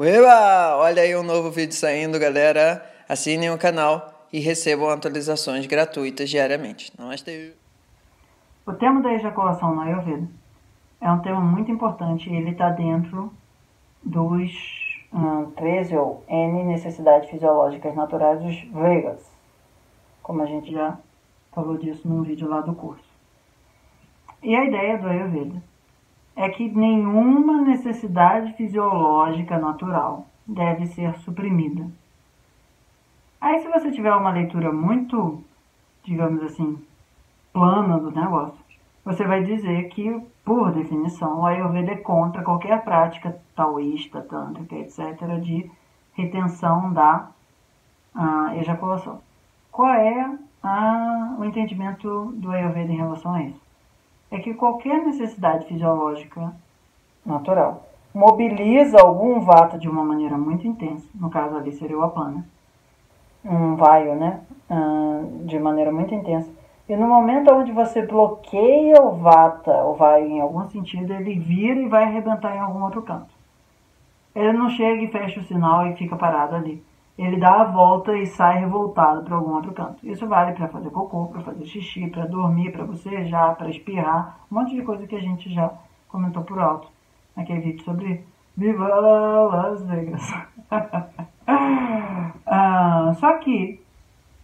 Ueba! Olha aí um novo vídeo saindo, galera. Assinem o canal e recebam atualizações gratuitas diariamente. Namastê! O tema da ejaculação no Ayurveda é um tema muito importante e ele está dentro dos hum, 13 ou N necessidades fisiológicas naturais dos Vegas, como a gente já falou disso num vídeo lá do curso. E a ideia do Ayurveda é que nenhuma necessidade fisiológica natural deve ser suprimida. Aí, se você tiver uma leitura muito, digamos assim, plana do negócio, você vai dizer que, por definição, o Ayurveda é contra qualquer prática taoísta, tântrica, etc., de retenção da uh, ejaculação. Qual é a, o entendimento do Ayurveda em relação a isso? É que qualquer necessidade fisiológica natural mobiliza algum vata de uma maneira muito intensa, no caso ali seria o apana, um vaio, né, de maneira muito intensa. E no momento onde você bloqueia o vata, o vaio em algum sentido, ele vira e vai arrebentar em algum outro canto. Ele não chega e fecha o sinal e fica parado ali ele dá a volta e sai revoltado para algum outro canto. Isso vale para fazer cocô, para fazer xixi, para dormir, para bocejar, para espirrar, um monte de coisa que a gente já comentou por alto naquele vídeo sobre Viva Las Vegas. ah, só que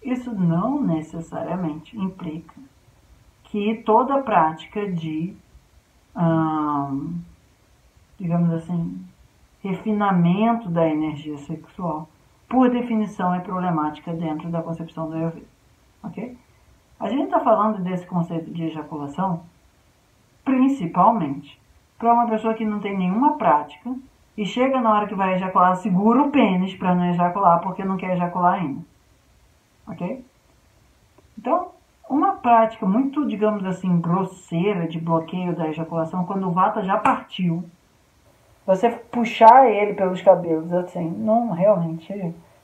isso não necessariamente implica que toda prática de, ah, digamos assim, refinamento da energia sexual por definição, é problemática dentro da concepção do Ayurveda. Ok? A gente está falando desse conceito de ejaculação principalmente para uma pessoa que não tem nenhuma prática e chega na hora que vai ejacular, segura o pênis para não ejacular porque não quer ejacular ainda. Ok? Então, uma prática muito, digamos assim, grosseira de bloqueio da ejaculação, quando o vata já partiu, você puxar ele pelos cabelos assim, não realmente.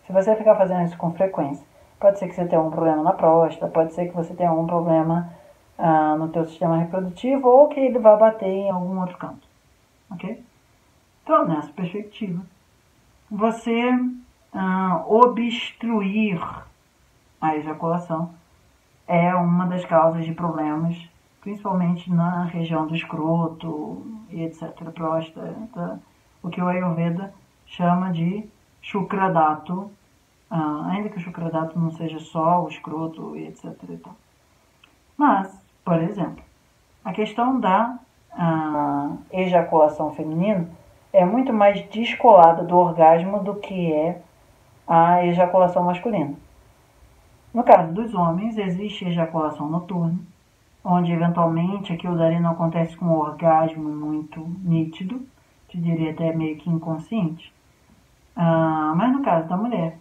Se você ficar fazendo isso com frequência, pode ser que você tenha um problema na próstata, pode ser que você tenha algum problema ah, no teu sistema reprodutivo ou que ele vá bater em algum outro canto, ok? Então, nessa perspectiva, você ah, obstruir a ejaculação é uma das causas de problemas principalmente na região do escroto e etc. Próstata, o que o Ayurveda chama de Shukradato, uh, ainda que o Shukradato não seja só o escroto e etc. Mas, por exemplo, a questão da uh, ejaculação feminina é muito mais descolada do orgasmo do que é a ejaculação masculina. No caso dos homens, existe ejaculação noturna, onde eventualmente aquilo dali não acontece com um orgasmo muito nítido, te diria até meio que inconsciente. Ah, mas no caso da mulher,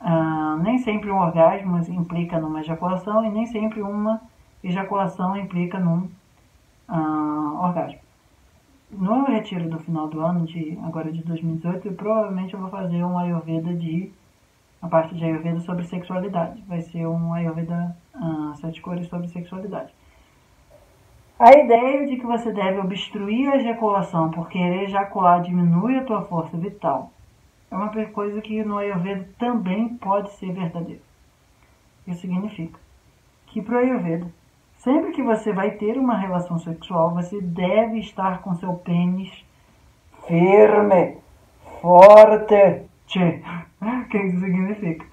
ah, nem sempre um orgasmo implica numa ejaculação e nem sempre uma ejaculação implica num ah, orgasmo. No retiro do final do ano, de agora de 2018, eu provavelmente eu vou fazer um Ayurveda de a parte de Ayurveda sobre sexualidade. Vai ser um Ayurveda uh, sete cores sobre sexualidade. A ideia de que você deve obstruir a ejaculação por querer ejacular diminui a tua força vital é uma coisa que no Ayurveda também pode ser verdadeira. Isso significa que para o Ayurveda, sempre que você vai ter uma relação sexual, você deve estar com seu pênis firme, forte. O que isso significa?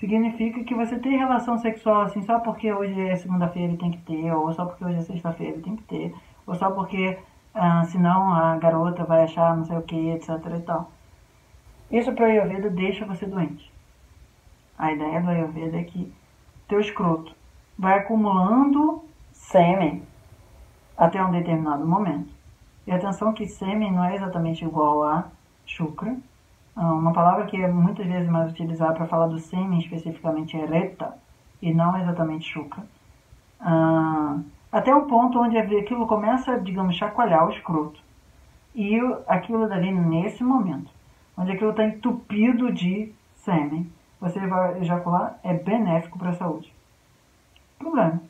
Significa que você tem relação sexual assim só porque hoje é segunda-feira e tem que ter, ou só porque hoje é sexta-feira e tem que ter, ou só porque ah, senão a garota vai achar não sei o que, etc e tal. Isso para o Ayurveda deixa você doente. A ideia do Ayurveda é que teu escroto vai acumulando sêmen até um determinado momento. E atenção que sêmen não é exatamente igual a chukra, uma palavra que é muitas vezes mais utilizada para falar do sêmen especificamente é reta e não exatamente chuca. Uh, até um ponto onde aquilo começa, digamos, chacoalhar o escroto. E aquilo dali, nesse momento, onde aquilo está entupido de sêmen, você vai ejacular, é benéfico para a saúde. Problema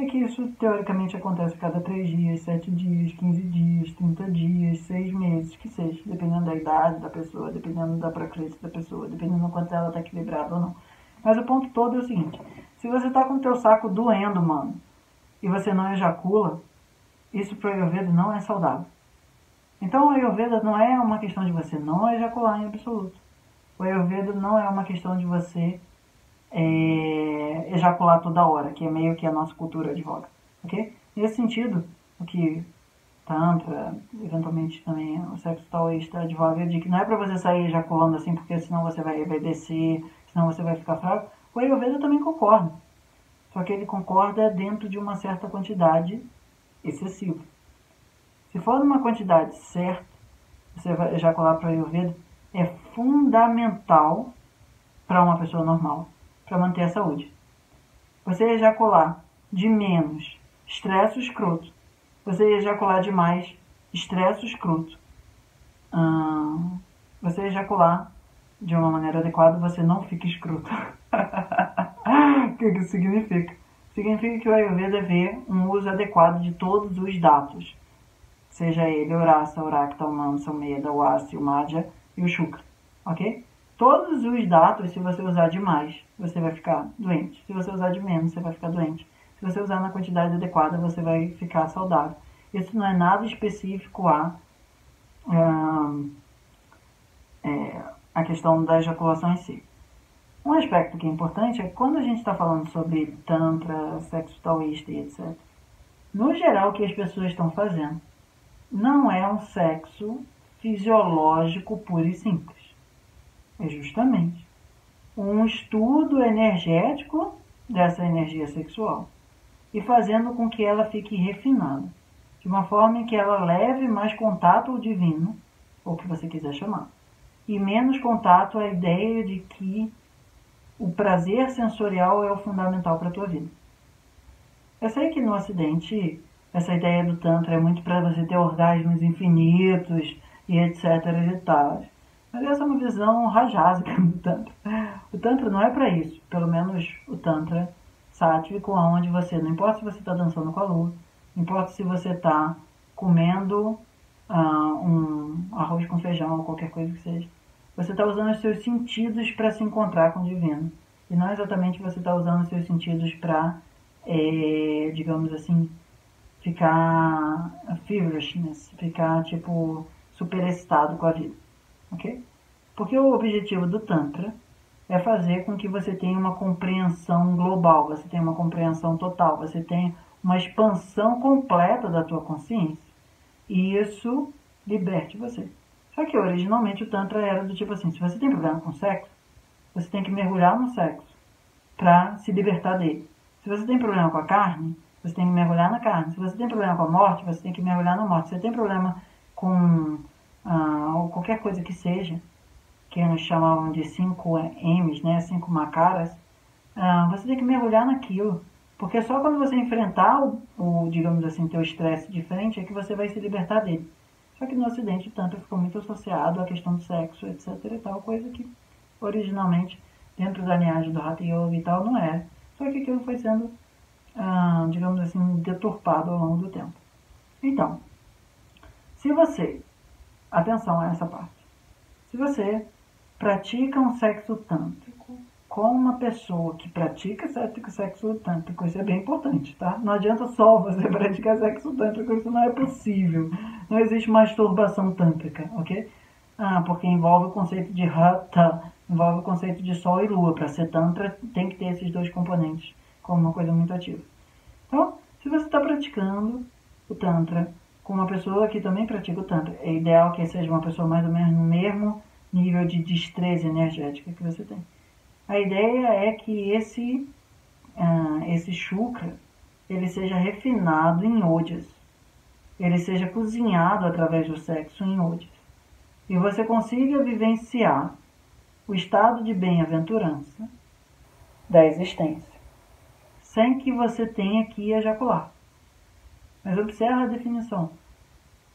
é que isso teoricamente acontece a cada 3 dias, 7 dias, 15 dias, 30 dias, 6 meses, que seja, dependendo da idade da pessoa, dependendo da procreção da pessoa, dependendo do quanto ela está equilibrada ou não. Mas o ponto todo é o seguinte, se você está com o teu saco doendo, mano, e você não ejacula, isso para o Ayurveda não é saudável. Então o Ayurveda não é uma questão de você não ejacular em absoluto. O Ayurveda não é uma questão de você é, ejacular toda hora, que é meio que a nossa cultura advoga. Ok? Nesse sentido, o que Tantra, eventualmente também o sexo taoísta advoga de que não é para você sair ejaculando assim, porque senão você vai, descer, senão você vai ficar fraco. O Ayurveda também concorda. Só que ele concorda dentro de uma certa quantidade excessiva. Se for numa quantidade certa, você vai ejacular para o Ayurveda, é fundamental para uma pessoa normal, para manter a saúde. Você ejacular de menos, estresse escroto. Você ejacular demais, estresse escroto. Hum, você ejacular de uma maneira adequada, você não fica escroto. o que isso significa? Significa que o Ayurveda vê um uso adequado de todos os dados seja ele o Rasa, o Rakta, o Mansa, o Meda, o Asti, o Madhya e o Shukra, ok? Todos os dados, se você usar demais, você vai ficar doente. Se você usar de menos, você vai ficar doente. Se você usar na quantidade adequada, você vai ficar saudável. Isso não é nada específico a, é, a questão da ejaculação em si. Um aspecto que é importante é que quando a gente está falando sobre Tantra, sexo taoísta e etc., no geral, o que as pessoas estão fazendo não é um sexo fisiológico puro e simples. É justamente um estudo energético dessa energia sexual e fazendo com que ela fique refinada, de uma forma em que ela leve mais contato ao divino, ou o que você quiser chamar, e menos contato à ideia de que o prazer sensorial é o fundamental para a tua vida. Eu sei que no Ocidente essa ideia do Tantra é muito para você ter orgasmos infinitos e etc e tal. Mas essa é uma visão rajásica do Tantra. O Tantra não é para isso, pelo menos o Tantra sático, onde você, não importa se você está dançando com a lua, não importa se você está comendo uh, um arroz com feijão ou qualquer coisa que seja, você está usando os seus sentidos para se encontrar com o divino. E não exatamente você está usando os seus sentidos para, é, digamos assim, ficar feverishness, ficar tipo super excitado com a vida, ok? Porque o objetivo do Tantra é fazer com que você tenha uma compreensão global, você tenha uma compreensão total, você tenha uma expansão completa da tua consciência. E isso liberte você. Só que originalmente o Tantra era do tipo assim, se você tem problema com sexo, você tem que mergulhar no sexo para se libertar dele. Se você tem problema com a carne, você tem que mergulhar na carne. Se você tem problema com a morte, você tem que mergulhar na morte. Se você tem problema com ah, qualquer coisa que seja, que eles chamavam de cinco M's, né, cinco macaras, ah, você tem que mergulhar naquilo. Porque só quando você enfrentar o, o digamos assim, teu estresse de frente é que você vai se libertar dele. Só que no Ocidente, tanto ficou muito associado à questão do sexo, etc e tal, coisa que originalmente, dentro da linhagem do Hatha Yoga e tal, não era. Só que aquilo foi sendo ah, digamos assim, deturpado ao longo do tempo. Então, se você, atenção a essa parte, se você pratica um sexo tântrico com uma pessoa que pratica sexo tântrico, isso é bem importante, tá? Não adianta só você praticar sexo tântrico, isso não é possível. Não existe masturbação tântrica, ok? Ah, porque envolve o conceito de rata, envolve o conceito de sol e lua. Para ser tantra, tem que ter esses dois componentes como uma coisa muito ativa. Então, se você está praticando o Tantra com uma pessoa que também pratica o Tantra, é ideal que seja uma pessoa mais ou menos no mesmo nível de destreza energética que você tem. A ideia é que esse, uh, esse chukra ele seja refinado em ojas. Ele seja cozinhado através do sexo em ojas. E você consiga vivenciar o estado de bem-aventurança da existência sem que você tenha que ejacular. Mas observe a definição.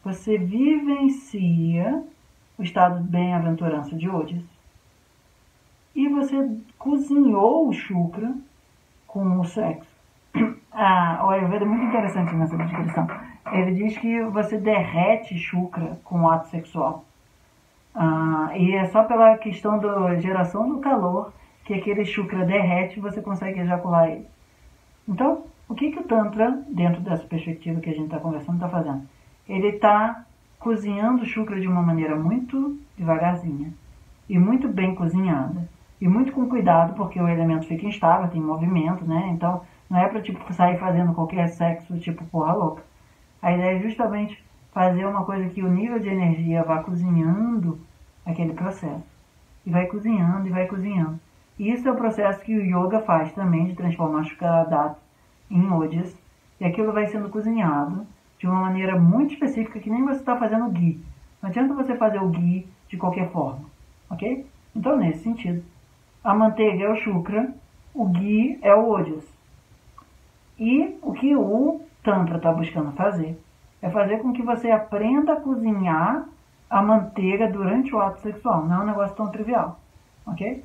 Você vivencia o estado de bem-aventurança de Odis e você cozinhou o chukra com o sexo. Ah, o Ayurveda é muito interessante nessa descrição. Ele diz que você derrete chukra com o ato sexual. Ah, e é só pela questão da geração do calor que aquele chukra derrete e você consegue ejacular ele. Então, o que, que o Tantra, dentro dessa perspectiva que a gente está conversando, está fazendo? Ele está cozinhando o chukra de uma maneira muito devagarzinha e muito bem cozinhada e muito com cuidado porque o elemento fica instável, tem movimento, né? Então não é para tipo sair fazendo qualquer sexo tipo porra louca. A ideia é justamente fazer uma coisa que o nível de energia vá cozinhando aquele processo. E vai cozinhando e vai cozinhando. E isso é o processo que o yoga faz também de transformar Shukadata em ojas. E aquilo vai sendo cozinhado de uma maneira muito específica que nem você está fazendo o ghee. Não adianta você fazer o ghee de qualquer forma. Ok? Então, nesse sentido, a manteiga é o shukra, o ghee é o ojas. E o que o Tantra está buscando fazer é fazer com que você aprenda a cozinhar a manteiga durante o ato sexual. Não é um negócio tão trivial. Ok?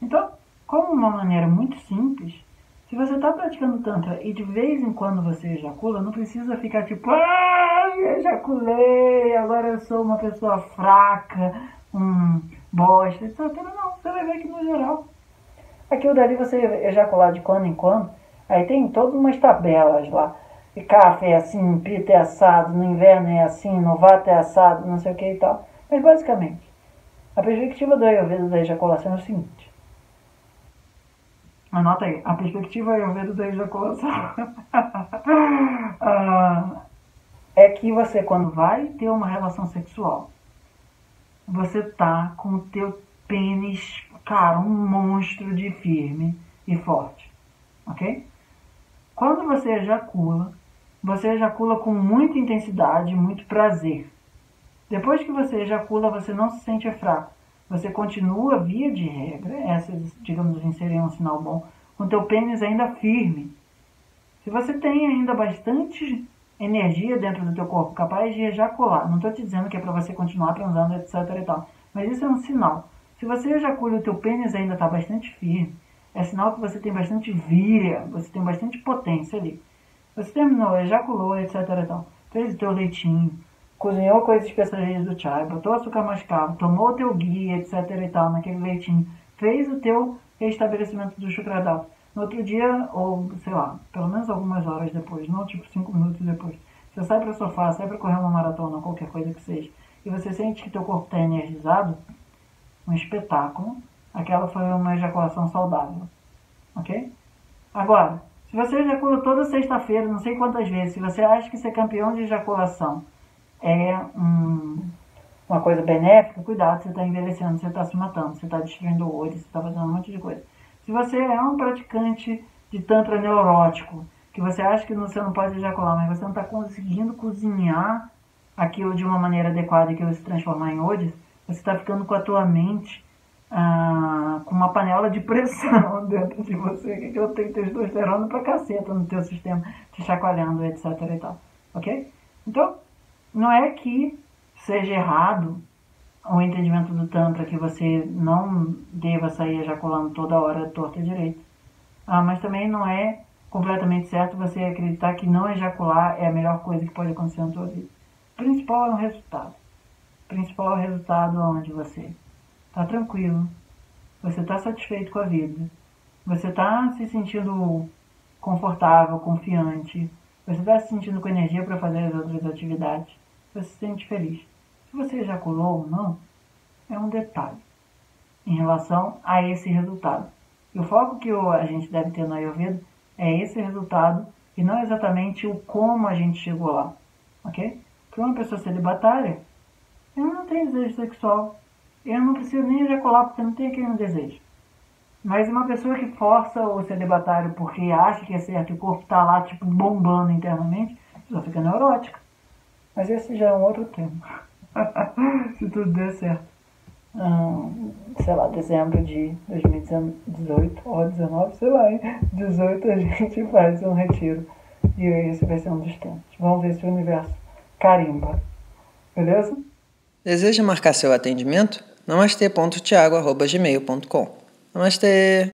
Então, como uma maneira muito simples, se você está praticando Tantra e de vez em quando você ejacula, não precisa ficar tipo, ah, ejaculei, agora eu sou uma pessoa fraca, um bosta, etc. Não, você vai ver que no geral. Aquilo dali você ejacular de quando em quando, aí tem todas umas tabelas lá. E café é assim, pita é assado, no inverno é assim, no vato é assado, não sei o que e tal. Mas basicamente, a perspectiva do Ayurveda da ejaculação é seguinte. Anota aí, a perspectiva Ayurveda da ejaculação é que você, quando vai ter uma relação sexual, você tá com o teu pênis, cara, um monstro de firme e forte, ok? Quando você ejacula, você ejacula com muita intensidade, muito prazer. Depois que você ejacula, você não se sente fraco. Você continua, via de regra, essa, digamos assim, seria um sinal bom, com o teu pênis ainda firme. Se você tem ainda bastante energia dentro do teu corpo, capaz de ejacular, não estou te dizendo que é para você continuar transando, etc e tal, mas isso é um sinal. Se você ejacula e o teu pênis ainda está bastante firme, é sinal que você tem bastante víria, você tem bastante potência ali. Você terminou, ejaculou, etc e tal, fez o teu leitinho, cozinhou com as especiarias do chai, botou açúcar mascavo, tomou o teu guia, etc e tal, naquele leitinho, fez o teu restabelecimento do chucradal. No outro dia, ou sei lá, pelo menos algumas horas depois, não tipo cinco minutos depois, você sai para o sofá, sai para correr uma maratona, qualquer coisa que seja, e você sente que teu corpo está energizado, um espetáculo, aquela foi uma ejaculação saudável. Ok? Agora, se você ejacula toda sexta-feira, não sei quantas vezes, se você acha que ser campeão de ejaculação é um, uma coisa benéfica, cuidado, você está envelhecendo, você está se matando, você está destruindo o olho, você está fazendo um monte de coisa. Se você é um praticante de tantra neurótico, que você acha que você não pode ejacular, mas você não está conseguindo cozinhar aquilo de uma maneira adequada e que se transformar em odis, você está ficando com a tua mente ah, com uma panela de pressão dentro de você, que aquilo tem testosterona pra caceta no teu sistema, te chacoalhando, etc e tal. Ok? Então, não é que seja errado o entendimento do Tantra que você não deva sair ejaculando toda hora torta direito. Ah, mas também não é completamente certo você acreditar que não ejacular é a melhor coisa que pode acontecer na sua vida. O principal é o resultado. O principal é o resultado onde você está tranquilo, você está satisfeito com a vida, você está se sentindo confortável, confiante, você está se sentindo com energia para fazer as outras atividades, você se sente feliz. Se você ejaculou ou não, é um detalhe em relação a esse resultado. E o foco que a gente deve ter no Ayurveda é esse resultado e não exatamente o como a gente chegou lá, ok? Porque uma pessoa celibatária, ela não tem desejo sexual, eu não preciso nem ejacular porque não tem aquele desejo. Mas uma pessoa que força o celibatário porque acha que é certo e o corpo está lá, tipo, bombando internamente, só fica neurótica. Mas esse já é um outro tema. Se tudo der certo. Sei lá, dezembro de 2018 ou 19, sei lá, hein? 18 a gente faz um retiro. E esse vai ser um dos temas. Vamos ver se o universo carimba. Beleza? Deseja marcar seu atendimento? namastê.tiago.gmail.com Namastê!